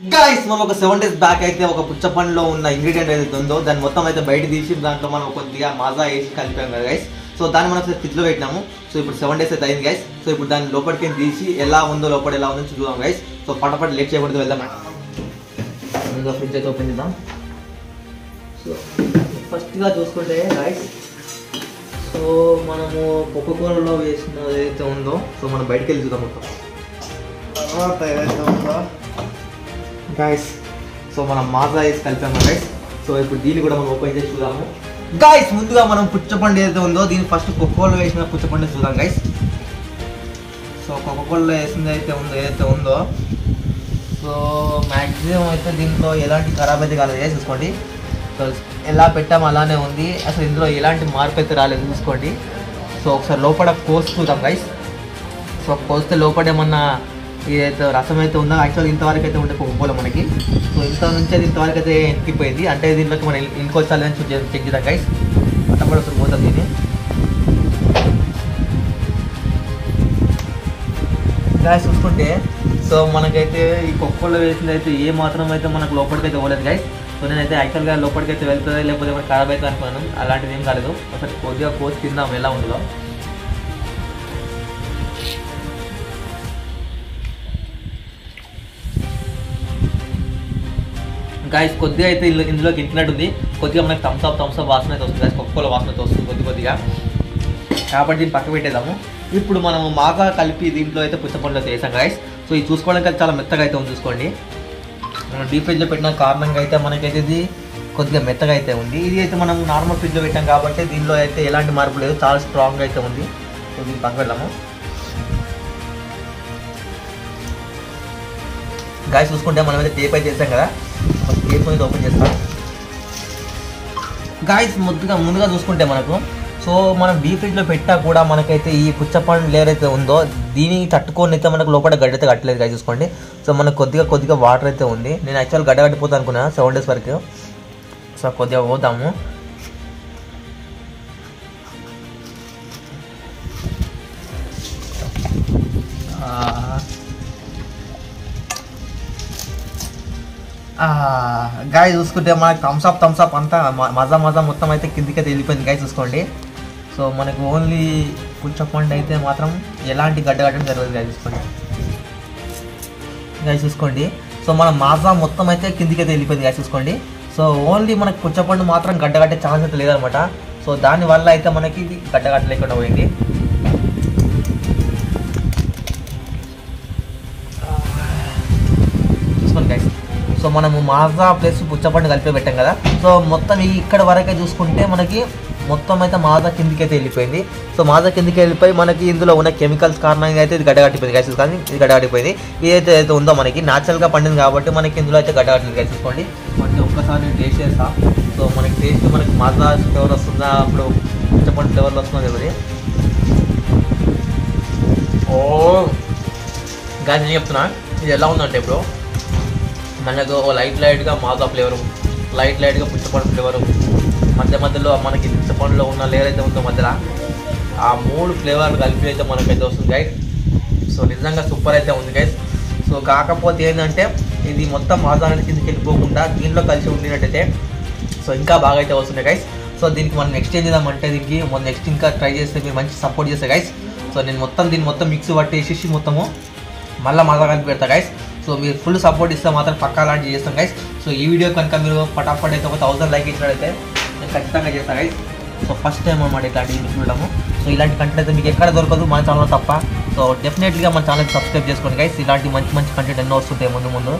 Guys మనం ఒక seven days back అయితే ఒక పుచ్చపండులో ఉన్న ఇంగ్రీడియంట్ ఏదైతే ఉందో దాన్ని మొత్తం అయితే బయట తీసి దాంట్లో మనం కొద్దిగా మజా వేసి కలిపాం కదా గైస్ సో దాన్ని మనం అసలు ఫ్రిడ్జ్లో పెట్టినాము. సో ఇప్పుడు సెవెన్ డేస్ అయితే అయింది గైస్ సో ఇప్పుడు దాన్ని లోపలికి తీసి ఎలా ఉందో లోపల ఎలా ఉందో చూద్దాం గైస్ సో పటపట లేట్ చేయకూడదు వెళ్దాం. ముందుగా ఫ్రిడ్జ్ అయితే ఓపెన్ చేద్దాం. సో ఫస్ట్గా చూసుకుంటే గైస్ సో మనము కోకోకోలలో వేసిన ఏదైతే ఉందో సో మనం బయటికి వెళ్ళి చూద్దాం మొత్తం. తర్వాత ఏదైతే ఉందో గైస్ సో మనం మాజా వేసి కలిపాము గైస్ సో ఇప్పుడు దీన్ని కూడా మనం ఓపెన్ చేసి చూద్దాము. గైస్ ముందుగా మనం పుచ్చపండు ఏదైతే ఉందో దీన్ని ఫస్ట్ కొక్కోలో వేసిన పుచ్చపండు చూద్దాం గైస్ సో కొక్కోలో వేసింది అయితే ఉందో ఏదైతే ఉందో సో మ్యాక్సిమం అయితే దీంట్లో ఎలాంటి ఖరాబ్ అయితే కాలేదు చూసుకోండి. సో ఎలా పెట్టాము అలానే ఉంది. అసలు ఇందులో ఎలాంటి మార్పు అయితే రాలేదు చూసుకోండి. సో ఒకసారి లోపల కోసి చూద్దాం గైస్ సో కోస్తే లోపల ఏమన్నా ఇదైతే రసం అయితే ఉందో? యాక్చువల్ ఇంతవరకు అయితే ఉండే కోకోలో మనకి. సో ఇంత నుంచి అది ఇంతవరకు అయితే ఎక్కిపోయింది. అంటే దీంట్లోకి మనం ఇంకోసారి అని చెక్ చేద్దాం గైస్ అట్టప్పుడు ఒకసారి పోతాం దీన్ని. గాయస్ చూసుకుంటే సో మనకైతే ఈ కొక్కలో వేసింది అయితే ఏ మాత్రం అయితే మనకు లోపలికి అయితే పోలేదు గాయస్ సో నేనైతే యాక్చువల్గా లోపలికి అయితే వెళ్తుందా లేకపోతే ఏమైనా ఖరాబ్ అయితే అనుకున్నాను. అలాంటిది ఏం కాలేదు. ఒకసారి కొద్దిగా కోసి తిందాం ఎలా ఉందో గాయస్ కొద్దిగా అయితే ఇందులో ఇందులోకి ఇంటినట్టుంది కొద్దిగా మనకి థమ్స్ అప్ థమ్స్ అప్ వాసన అయితే వస్తుంది. గాయస్ కొక్కల వాసన అయితే వస్తుంది కొద్ది కొద్దిగా. కాబట్టి దీన్ని పక్క పెట్టేద్దాము. ఇప్పుడు మనం మాగా కలిపి దీంట్లో అయితే పుచ్చపండులో చేసాం గాయస్ సో ఇది చూసుకోవడానికి చాలా మెత్తగా అయితే ఉంది చూసుకోండి. మనం డీప్ ఫ్రిడ్జ్లో పెట్టిన కారణంగా అయితే మనకైతే ఇది కొద్దిగా మెత్తగా అయితే ఉంది. ఇది అయితే మనం నార్మల్ ఫ్రిడ్జ్లో పెట్టాం కాబట్టి దీనిలో అయితే ఎలాంటి మార్పు లేదు. చాలా స్ట్రాంగ్ అయితే ఉంది. సో దీన్ని పక్క పెడదాము. గాయస్ చూసుకుంటే మనం అయితే టేప్ అయితే చేసాం కదా. ఏ అయితే ఓపెన్ చేస్తాం? గాయస్ ముద్దుగా ముందుగా చూసుకుంటే మనకు సో మనం డీ ఫ్రిడ్జ్లో పెట్టా కూడా మనకైతే ఈ పుచ్చపండు లేయర్ అయితే ఉందో దీన్ని తట్టుకొని అయితే మనకు లోపల గడ్డ అయితే కట్టలేదు గాయ చూసుకోండి. సో మనకు కొద్దిగా కొద్దిగా వాటర్ అయితే ఉంది. నేను యాక్చువల్ గడ్డ కట్టిపోతాను అనుకున్నా సెవెన్ డేస్ వరకు. సో కొద్దిగా పోదాము. గాయ చూసుకుంటే మనకి థమ్స్ అప్ థమ్స్ అప్ అంతా మజా మజా మొత్తం అయితే కిందికి అయితే వెళ్ళిపోయింది గాయ చూసుకోండి. సో మనకు ఓన్లీ పుచ్చపండు అయితే మాత్రం ఎలాంటి గడ్డ కట్టడం జరగదు గాయ చూసుకోండి. గాయ చూసుకోండి. సో మన మాజా మొత్తం అయితే కిందికి అయితే వెళ్ళిపోయింది గాయ చూసుకోండి. సో ఓన్లీ మనకు పుచ్చపండు మాత్రం గడ్డ కట్టే ఛాన్స్ అయితే లేదనమాట. సో దానివల్ల అయితే మనకి ఇది గడ్డ లేకుండా పోయింది. చూసుకోండి గాయ సో మనము మాజా ప్లస్ పుచ్చపండు కలిపి పెట్టాం కదా. సో మొత్తం ఇక్కడ వరకే చూసుకుంటే మనకి మొత్తం అయితే మాజా కిందికి అయితే వెళ్ళిపోయింది. సో మాజా కిందికి వెళ్ళిపోయి మనకి ఇందులో ఉన్న కెమికల్స్ కారణంగా అయితే ఇది గడ్డగట్టిపోయింది గైస్ కానీ ఇది గడ్డగట్టిపోయింది. ఏదైతే అయితే ఉందో మనకి న్యాచురల్గా పండింది కాబట్టి మనకి ఇందులో అయితే గడ్డగట్టింది గైస్ చూసుకోండి. మళ్ళీ ఒక్కసారి నేను టేస్ట్ చేస్తా. సో మనకి టేస్ట్ మనకి మాజా ఫ్లేవర్ వస్తుందా? అప్పుడు పుచ్చపండు ఫ్లేవర్లో వస్తుందో తెలియదు. ఓ గాయస్ నేను చెప్తున్నా. ఇది ఎలా ఉందంటే ఇప్పుడు మనకు ఓ లైట్ లైట్గా మాజా ఫ్లేవరు లైట్ లైట్గా పుచ్చపండు ఫ్లేవరు మధ్య మధ్యలో మనకి పుచ్చపండులో ఉన్న లేయర్ అయితే ఉందో మధ్యలో ఆ మూడు ఫ్లేవర్లు కలిపి అయితే మనకైతే వస్తుంది గైడ్ సో నిజంగా సూపర్ అయితే ఉంది గైస్ సో కాకపోతే ఏంటంటే ఇది మొత్తం మాజా అనేది కిందకి వెళ్ళిపోకుండా దీంట్లో కలిసి ఉండినట్టయితే సో ఇంకా బాగా అయితే వస్తున్నాయి గైస్ సో దీనికి మనం నెక్స్ట్ ఏం చేద్దామంటే దీనికి మనం నెక్స్ట్ ఇంకా ట్రై చేస్తే మీరు మంచి సపోర్ట్ చేస్తే గైస్ సో నేను మొత్తం దీన్ని మొత్తం మిక్స్ పట్టేసేసి మొత్తము మళ్ళీ మజా కలిపి పెడతా గైస్ సో మీరు ఫుల్ సపోర్ట్ ఇస్తే మాత్రం పక్కా లాంటి చేస్తాం గైస్ సో ఈ వీడియో కనుక మీరు పటాపట్ అయితే ఒక థౌసండ్ లైక్ ఇచ్చినట్లయితే నేను ఖచ్చితంగా చేస్తాను గైస్ సో ఫస్ట్ టైం అనమాట ఇట్లాంటి చూడడము. సో ఇలాంటి కంటెంట్ అయితే మీకు ఎక్కడ దొరకదు మన ఛానల్ తప్ప. సో డెఫినెట్లీగా మన ఛానల్కి సబ్స్క్రైబ్ చేసుకోండి గైస్ ఇలాంటి మంచి మంచి కంటెంట్ ఎన్నో వస్తుంటాయి ముందు ముందు.